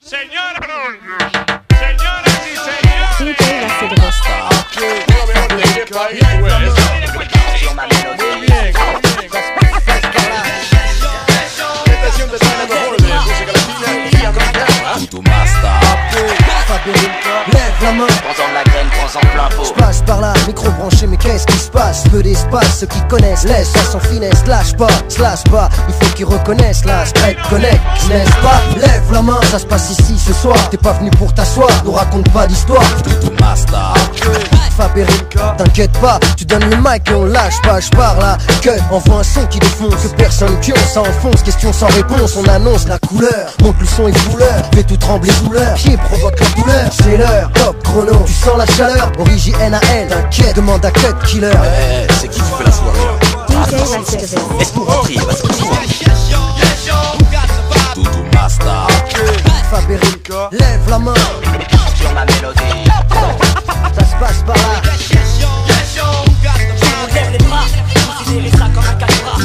Señoras, señoras y señores. ¿De país? Muy bien, muy bien. Esta siempre está lo mejor de música latina y americana. tout master. Lève la main, Prends-en de la graine, prends-en plein pot. je passe par là, micro branché, mais qu'est-ce qui se Peu d'espace, ceux qui connaissent, laisse ça sans finesse, lâche pas, slash pas, il faut qu'ils reconnaissent la spread connect, n'est-ce pas Lève la main, ça se passe ici ce soir, t'es pas venu pour t'asseoir, nous raconte pas d'histoire. Tout master. Fabérica, t'inquiète pas, tu donnes le mic et on lâche pas, je parle là, que envoie un son qui défonce, que personne pionce, ça enfonce, question sans réponse, on annonce la couleur, monte le son et douleur, fait tout trembler douleur, pied provoque la douleur, c'est l'heure, top chrono, tu sens la chaleur, origine NAL, t'inquiète, demande à Cut Killer. C'est qui qui fait la soirée Tout tout master. Fabérica, lève la main, Sur ma mélodie. ça se passe par là.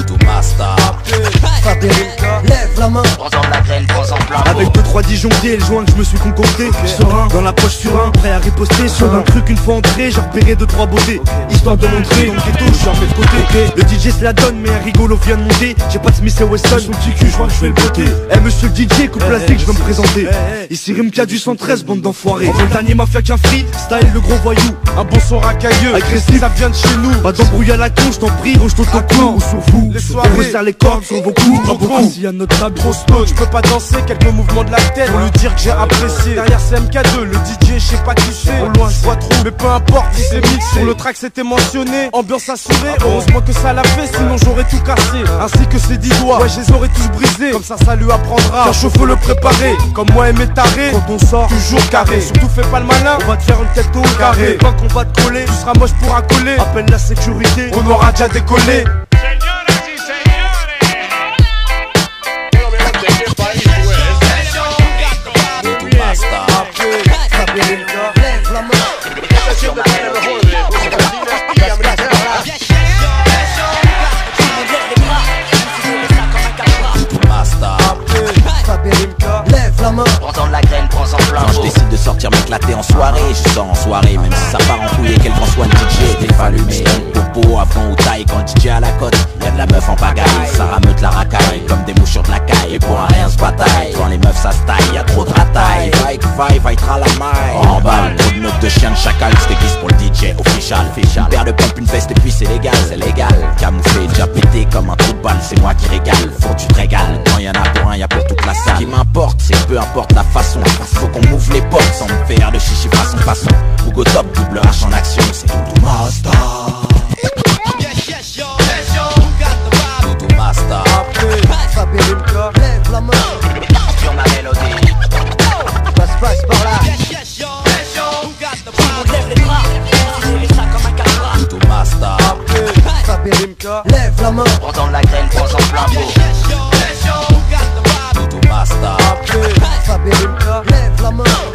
Tout master. Fabérica, lève la main. Et le joint que je me suis concocté. Serein, dans la poche sur un, prêt à riposter. Sur un truc une fois entré, j'ai repéré deux trois beautés. Histoire de montrer, dans le ghetto, je suis un peu de côté. Le DJ se la donne, mais un rigolo vient de monter. J'ai pas de Smith et Wesson, son petit cul, je vois que je vais le beauté. Eh monsieur le DJ, coupe plastique, je veux me présenter. Ici Rimka du 113, bande d'enfoirés. En dernier mafia qu'un free, style le gros voyou. Un bon son racailleux, agressif, ça vient de chez nous. Pas d'embrouille à la con, je t'en prie, range ton clan Ou sur vous, les soirées, on resserre les cordes sur vos coups. Pas beaucoup, si à notre table trop stone. Je peux pas danser, quelques mouvements de la tête Pour lui dire que j'ai apprécié. Derrière CMK2, le DJ, je sais pas qui c'est. Au loin, je vois trop, mais peu importe si c'est mixé. Sur le track c'était mentionné, ambiance assurée. Heureusement que ça l'a fait, sinon j'aurais tout cassé. Ainsi que ses dix doigts, ouais je les aurais tous brisés. Comme ça ça lui apprendra, chaud faut le préparer. Comme moi et mes tarés, quand on sort, toujours carré. Surtout fais pas le malin, on va te faire une tête au carré. Pas qu'on va te coller, tu seras moche pour accoler. Appelle la sécurité, on aura déjà décollé la main. Prends-en de la graine, prends-en plein Quand je décide de sortir m'éclater en soirée, je sors en soirée, même si ça part en couille et quel qu'en soit le DJ, t'es allumé. Popo avant ou taille, quand le DJ à la côte, y'a de la meuf en pagaille, ça rameute la racaille, comme des mouches sur de la caille, et pour un rien se bataille. Quand les meufs ça se taille, y'a trop de rataille, vaille, vaille, vaille, la maille. En balle, de chien de chacal, je déguise pour le DJ official. Une paire de pompes, une veste et puis c'est légal, c'est légal. Camouflé, déjà pété comme un trou de balle, c'est moi qui régale, faut que tu te régales. Quand y'en a pour un, y'a pour toute la salle. Ce qui m'importe, c'est peu importe la façon, faut qu'on m'ouvre les portes sans me faire de chichi façon façon. Hugo top, dans la graine, prends en plein pot. Master, lève la main.